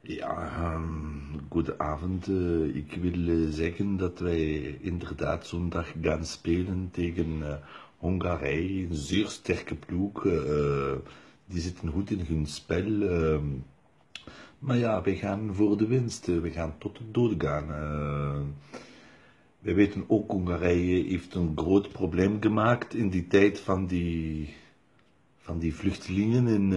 Ja, um, goedenavond. Uh, ik wil uh, zeggen dat wij inderdaad zondag gaan spelen tegen uh, Hongarije, een zeer sterke ploeg. die zitten goed in hun spel. Ehm, maar ja, wij gaan voor de winst. We gaan tot de dood gaan. wij weten ook, Hongarije heeft een groot probleem gemaakt in die tijd van die, van die vluchtelingen in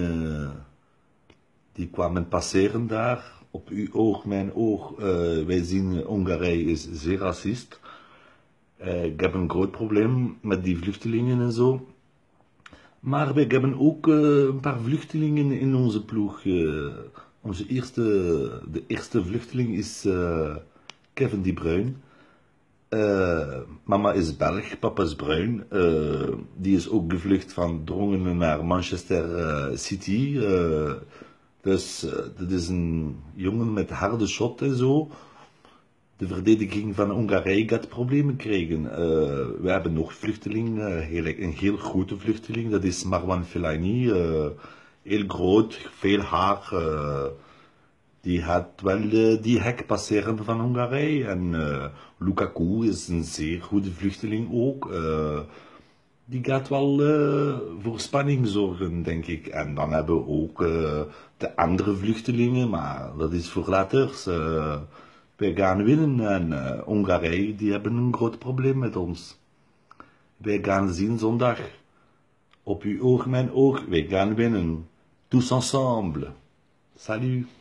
die kwamen passeren daar. Op uw oog, mijn oog, uh, wij zien Hongarije is zeer racist. Uh, ik heb een groot probleem met die vluchtelingen en zo. Maar we hebben ook een paar vluchtelingen in onze ploeg. onze eerste, de eerste vluchteling is Kevin Die Bruin. mama is Belg, papa is Bruin. die is ook gevlucht van Drongen naar Manchester City. Dus uh, dat is een jongen met harde shot en zo. De verdediging van Hongarije gaat problemen krijgen. Uh, we hebben nog vluchteling, uh, heel, een heel grote vluchteling, dat is Marwan Fellaini. heel groot, veel haar. die gaat wel die hek passeren van Hongarije. En Lukaku is een zeer goede vluchteling ook die gaat wel uh, voor spanning zorgen, denk ik. En dan hebben we ook uh, de andere vluchtelingen, maar dat is voor later. Uh, wij gaan winnen en Hongarije, die hebben een groot probleem met ons. Wij gaan zien zondag. Op uw oog, mijn oog, wij gaan winnen. Tous ensemble. Salut.